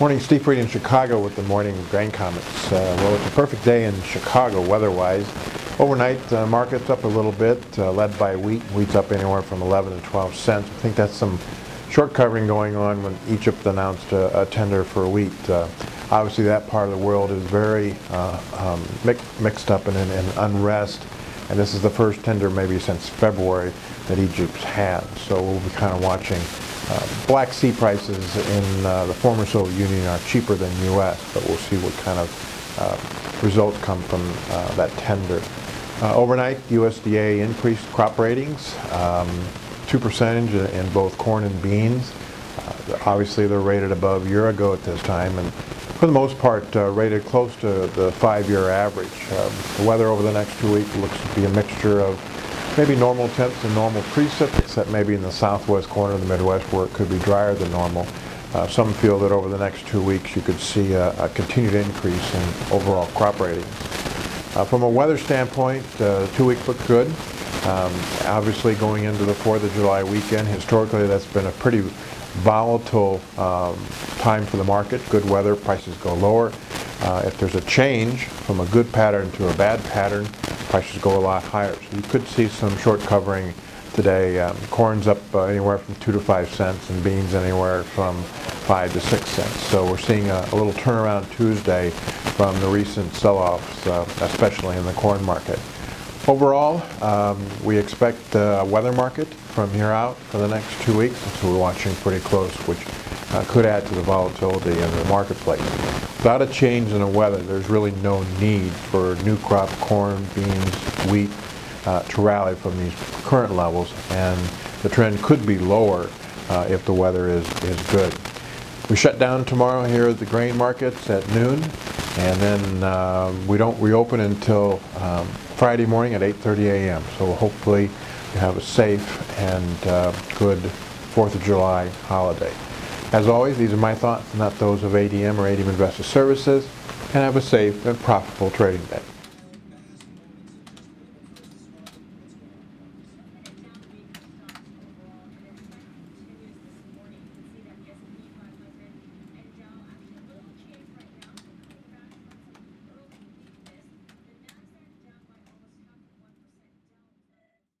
Morning, Steve Freed in Chicago with the morning grain comments. Uh, well, it's a perfect day in Chicago weather-wise. Overnight, uh, market's up a little bit, uh, led by wheat. Wheat's up anywhere from 11 to 12 cents. I think that's some short covering going on when Egypt announced a, a tender for wheat. Uh, obviously, that part of the world is very uh, um, mix, mixed up in, in unrest, and this is the first tender maybe since February that Egypt's had. So we'll be kind of watching uh, Black Sea prices in uh, the former Soviet Union are cheaper than U.S., but we'll see what kind of uh, results come from uh, that tender. Uh, overnight, USDA increased crop ratings, um, 2% in both corn and beans. Obviously, they're rated above year ago at this time, and for the most part, rated close to the five-year average. The weather over the next two weeks looks to be a mixture of maybe normal temps and normal precip, except maybe in the southwest corner of the Midwest where it could be drier than normal. Uh, some feel that over the next two weeks you could see a, a continued increase in overall crop ratings. Uh, from a weather standpoint, uh, two weeks look good. Um, obviously going into the 4th of July weekend, historically that's been a pretty volatile um, time for the market. Good weather, prices go lower. Uh, if there's a change from a good pattern to a bad pattern, prices go a lot higher. So you could see some short covering today. Um, corn's up uh, anywhere from 2 to 5 cents and beans anywhere from 5 to 6 cents. So we're seeing a, a little turnaround Tuesday from the recent sell-offs, uh, especially in the corn market. Overall, um, we expect a weather market from here out for the next two weeks, so we're watching pretty close, which uh, could add to the volatility in the marketplace. Without a change in the weather, there's really no need for new crop corn, beans, wheat uh, to rally from these current levels, and the trend could be lower uh, if the weather is, is good. We shut down tomorrow here at the grain markets at noon, and then uh, we don't reopen until um, Friday morning at 8.30 a.m. So hopefully you have a safe and uh, good 4th of July holiday. As always, these are my thoughts, not those of ADM or ADM Investor Services, and have a safe and profitable trading day.